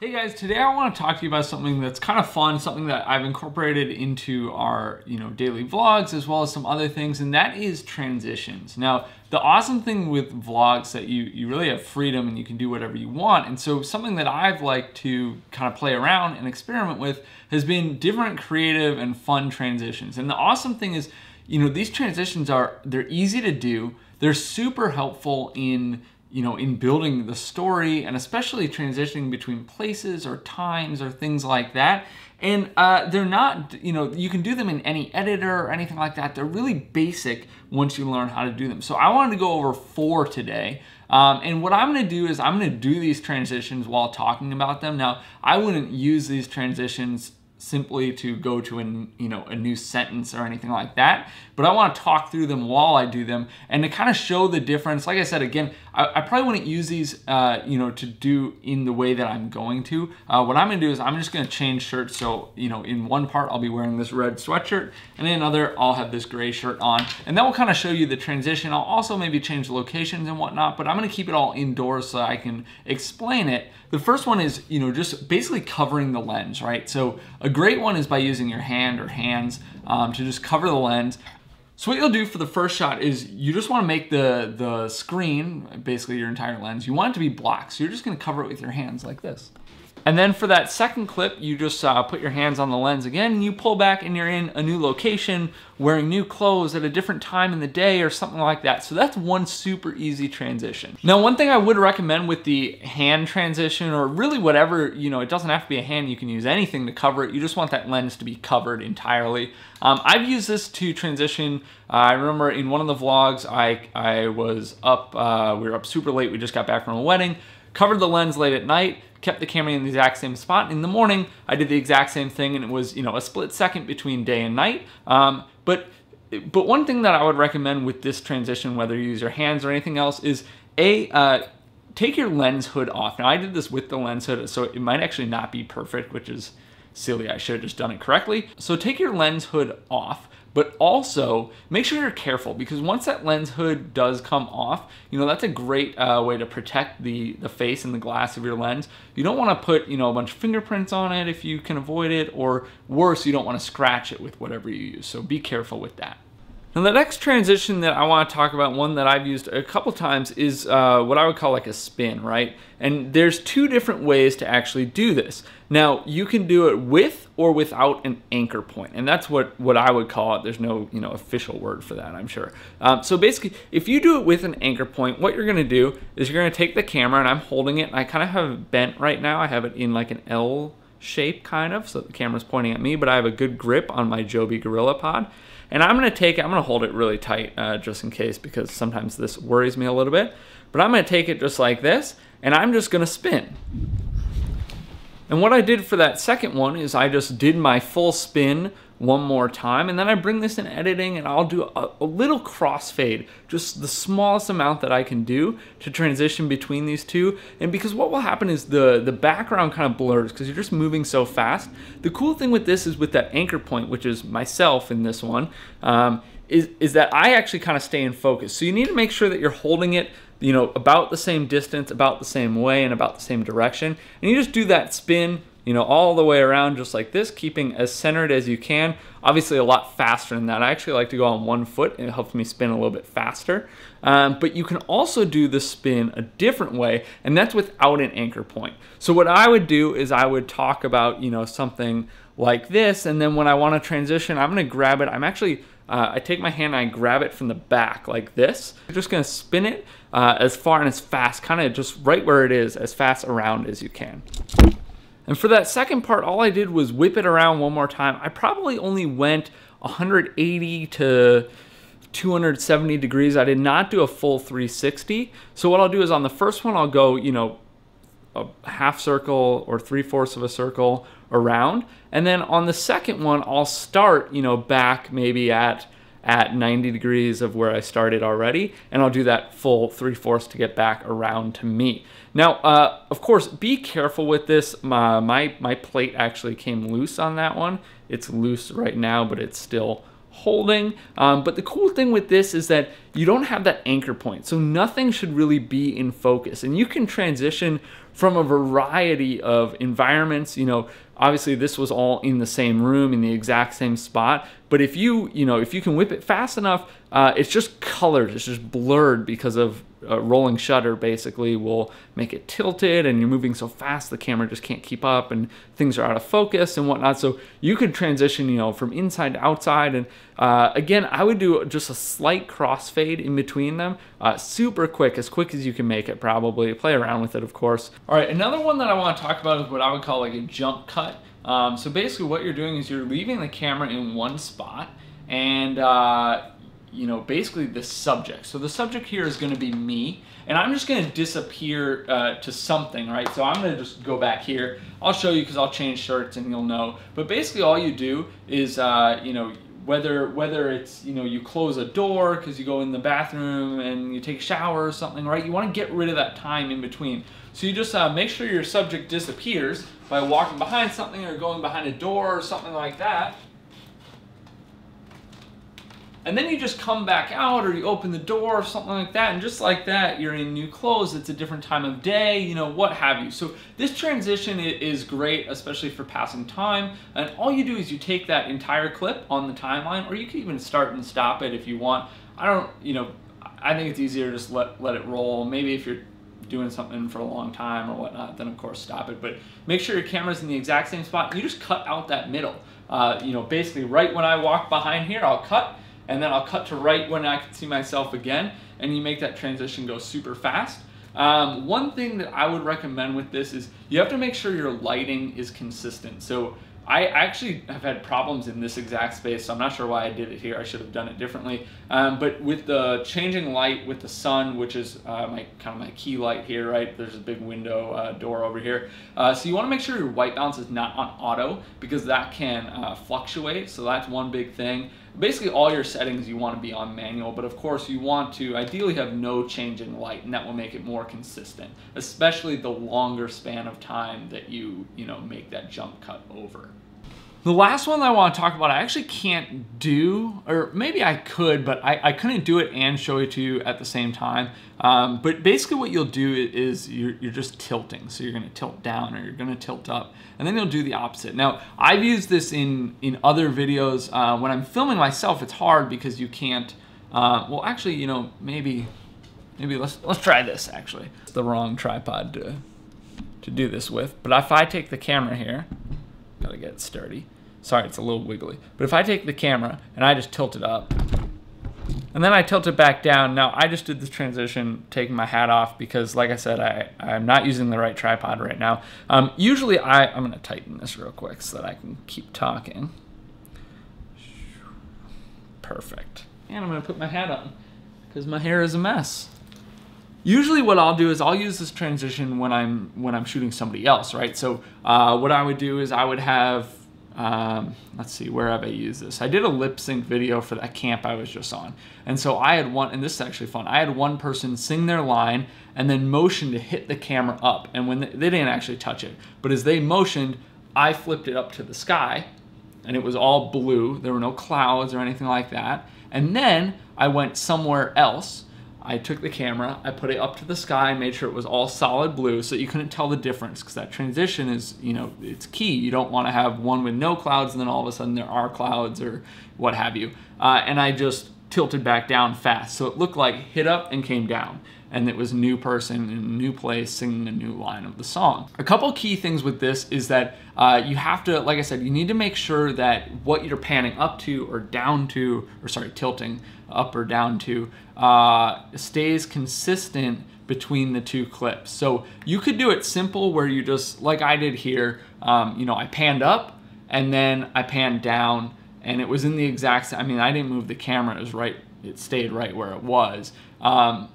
Hey guys, today I want to talk to you about something that's kind of fun, something that I've incorporated into our, you know, daily vlogs as well as some other things, and that is transitions. Now, the awesome thing with vlogs that you you really have freedom and you can do whatever you want. And so something that I've liked to kind of play around and experiment with has been different creative and fun transitions. And the awesome thing is, you know, these transitions are they're easy to do. They're super helpful in you know, in building the story and especially transitioning between places or times or things like that. And uh, they're not, you know, you can do them in any editor or anything like that. They're really basic once you learn how to do them. So I wanted to go over four today. Um, and what I'm gonna do is I'm gonna do these transitions while talking about them. Now, I wouldn't use these transitions simply to go to an, you know, a new sentence or anything like that. But I want to talk through them while I do them and to kind of show the difference. Like I said, again, I, I probably wouldn't use these, uh, you know, to do in the way that I'm going to. Uh, what I'm going to do is I'm just going to change shirts. So, you know, in one part, I'll be wearing this red sweatshirt and in another, I'll have this gray shirt on. And that will kind of show you the transition. I'll also maybe change locations and whatnot, but I'm going to keep it all indoors so I can explain it. The first one is, you know, just basically covering the lens, right? So a great one is by using your hand or hands um, to just cover the lens. So what you'll do for the first shot is you just wanna make the, the screen, basically your entire lens, you want it to be black. So you're just gonna cover it with your hands like this. And then for that second clip, you just uh, put your hands on the lens again, and you pull back and you're in a new location, wearing new clothes at a different time in the day or something like that. So that's one super easy transition. Now, one thing I would recommend with the hand transition, or really whatever, you know, it doesn't have to be a hand, you can use anything to cover it. You just want that lens to be covered entirely. Um, I've used this to transition. Uh, I remember in one of the vlogs, I, I was up, uh, we were up super late, we just got back from a wedding, covered the lens late at night, kept the camera in the exact same spot. In the morning, I did the exact same thing and it was, you know, a split second between day and night. Um, but, but one thing that I would recommend with this transition, whether you use your hands or anything else, is A, uh, take your lens hood off. Now I did this with the lens hood, so it might actually not be perfect, which is silly. I should have just done it correctly. So take your lens hood off but also make sure you're careful because once that lens hood does come off, you know, that's a great uh, way to protect the, the face and the glass of your lens. You don't want to put, you know, a bunch of fingerprints on it if you can avoid it, or worse, you don't want to scratch it with whatever you use. So be careful with that. Now the next transition that I want to talk about, one that I've used a couple times, is uh, what I would call like a spin, right? And there's two different ways to actually do this. Now you can do it with or without an anchor point, and that's what, what I would call it. There's no you know official word for that, I'm sure. Um, so basically, if you do it with an anchor point, what you're gonna do is you're gonna take the camera, and I'm holding it, I kind of have it bent right now. I have it in like an L shape kind of, so the camera's pointing at me, but I have a good grip on my Joby Gorillapod. And I'm gonna take it, I'm gonna hold it really tight uh, just in case because sometimes this worries me a little bit. But I'm gonna take it just like this and I'm just gonna spin. And what I did for that second one is I just did my full spin one more time and then I bring this in editing and I'll do a, a, little crossfade just the smallest amount that I can do to transition between these two. And because what will happen is the the background kind of blurs because you're just moving so fast. The cool thing with this is with that anchor point which is myself in this one um, is, is that I actually kind of stay in focus. So you need to make sure that you're holding it you know about the same distance about the same way and about the same direction. And you just do that spin you know, all the way around just like this, keeping as centered as you can. Obviously a lot faster than that. I actually like to go on one foot it helps me spin a little bit faster. Um, but you can also do the spin a different way and that's without an anchor point. So what I would do is I would talk about, you know, something like this and then when I want to transition, I'm going to grab it. I'm actually uh, I take my hand and I grab it from the back like this. I'm just gonna spin it uh, as far and as fast, kind of just right where it is, as fast around as you can. And for that second part, all I did was whip it around one more time. I probably only went 180 to 270 degrees. I did not do a full 360. So what I'll do is on the first one, I'll go, you know, a half circle or three fourths of a circle around. And then on the second one, I'll start, you know, back maybe at at 90 degrees of where I started already, and I'll do that full three-fourths to get back around to me. Now, uh, of course, be careful with this. My, my, my plate actually came loose on that one. It's loose right now, but it's still holding. Um, but the cool thing with this is that you don't have that anchor point. So nothing should really be in focus. And you can transition from a variety of environments. You know, obviously this was all in the same room in the exact same spot. But if you, you know, if you can whip it fast enough, uh, it's just colored. It's just blurred because of a rolling shutter basically will make it tilted and you're moving so fast the camera just can't keep up and things are out of focus and whatnot. So you could transition, you know, from inside to outside. And uh, again, I would do just a slight crossfade in between them, uh, super quick, as quick as you can make it probably. Play around with it, of course. All right, another one that I want to talk about is what I would call like a jump cut. Um, so basically what you're doing is you're leaving the camera in one spot and uh, you know, basically the subject. So the subject here is going to be me, and I'm just going to disappear uh, to something, right? So I'm going to just go back here. I'll show you because I'll change shirts and you'll know. But basically all you do is, uh, you know, whether whether it's you know you close a door because you go in the bathroom and you take a shower or something right you want to get rid of that time in between so you just uh, make sure your subject disappears by walking behind something or going behind a door or something like that. And then you just come back out or you open the door or something like that. And just like that you're in new clothes. It's a different time of day you know what have you. So this transition is great especially for passing time. And all you do is you take that entire clip on the timeline or you can even start and stop it if you want. I don't you know I think it's easier to just let, let it roll. Maybe if you're doing something for a long time or whatnot, then of course stop it. But make sure your camera's in the exact same spot. You just cut out that middle. Uh, you know, basically right when I walk behind here, I'll cut and then I'll cut to right when I can see myself again, and you make that transition go super fast. Um, one thing that I would recommend with this is you have to make sure your lighting is consistent. So I actually have had problems in this exact space, so I'm not sure why I did it here. I should have done it differently. Um, but with the changing light with the sun, which is uh, my kind of my key light here, right? There's a big window uh, door over here. Uh, so you want to make sure your white balance is not on auto because that can uh, fluctuate. So that's one big thing basically all your settings you want to be on manual, but of course you want to ideally have no change in light and that will make it more consistent, especially the longer span of time that you, you know, make that jump cut over. The last one I want to talk about, I actually can't do, or maybe I could, but I, I couldn't do it and show it to you at the same time. Um, but basically what you'll do is you're, you're just tilting. So you're gonna tilt down or you're gonna tilt up, and then you'll do the opposite. Now, I've used this in, in other videos. Uh, when I'm filming myself, it's hard because you can't, uh, well actually, you know, maybe, maybe let's, let's try this actually. It's the wrong tripod to, to do this with, but if I take the camera here, Gotta get sturdy. Sorry, it's a little wiggly. But if I take the camera and I just tilt it up, and then I tilt it back down, now I just did this transition taking my hat off because like I said, I, I'm not using the right tripod right now. Um, usually I, I'm gonna tighten this real quick so that I can keep talking. Perfect. And I'm gonna put my hat on because my hair is a mess. Usually what I'll do is I'll use this transition when I'm when I'm shooting somebody else, right? So uh, what I would do is I would have, um, let's see, where have I used this? I did a lip sync video for that camp I was just on. And so I had one, and this is actually fun, I had one person sing their line and then motion to hit the camera up. And when they, they didn't actually touch it, but as they motioned, I flipped it up to the sky and it was all blue. There were no clouds or anything like that. And then I went somewhere else I took the camera, I put it up to the sky, made sure it was all solid blue so you couldn't tell the difference because that transition is, you know, it's key. You don't want to have one with no clouds and then all of a sudden there are clouds or what have you. Uh, and I just tilted back down fast. So it looked like hit up and came down and it was a new person in a new place singing a new line of the song. A couple key things with this is that uh, you have to, like I said, you need to make sure that what you're panning up to or down to, or sorry, tilting up or down to, uh, stays consistent between the two clips. So you could do it simple where you just, like I did here, um, you know, I panned up and then I panned down and it was in the exact, I mean, I didn't move the camera, it was right, it stayed right where it was. Um,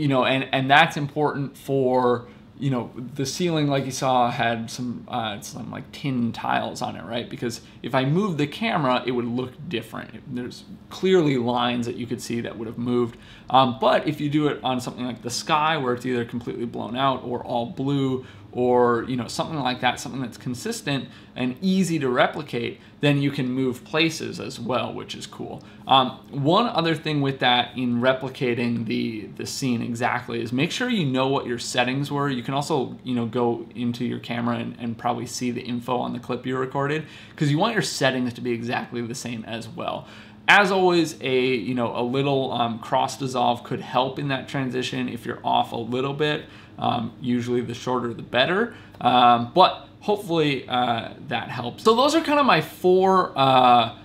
you know, and, and that's important for, you know, the ceiling, like you saw, had some, uh, some like tin tiles on it, right? Because if I moved the camera, it would look different. There's clearly lines that you could see that would have moved. Um, but if you do it on something like the sky, where it's either completely blown out or all blue or you know something like that, something that's consistent and easy to replicate, then you can move places as well, which is cool. Um, one other thing with that in replicating the the scene exactly is make sure you know what your settings were. You can also you know go into your camera and, and probably see the info on the clip you recorded because you want your settings to be exactly the same as well. As always, a you know a little um, cross dissolve could help in that transition if you're off a little bit. Um, usually, the shorter the better. Um, but hopefully uh, that helps. So those are kind of my four uh,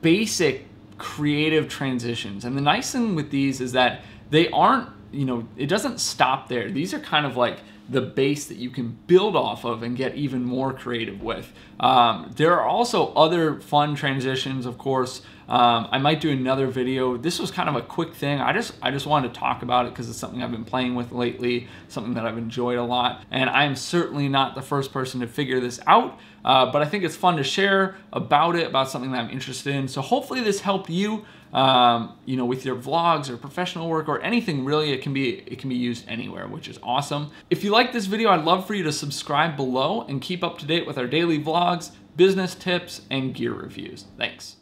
basic creative transitions. And the nice thing with these is that they aren't you know it doesn't stop there. These are kind of like the base that you can build off of and get even more creative with. Um, there are also other fun transitions, of course. Um, I might do another video. This was kind of a quick thing. I just I just wanted to talk about it because it's something I've been playing with lately, something that I've enjoyed a lot. And I am certainly not the first person to figure this out, uh, but I think it's fun to share about it, about something that I'm interested in. So hopefully this helped you um, you know, with your vlogs or professional work or anything really, it can be it can be used anywhere, which is awesome. If you like this video, I'd love for you to subscribe below and keep up to date with our daily vlogs, business tips, and gear reviews. Thanks.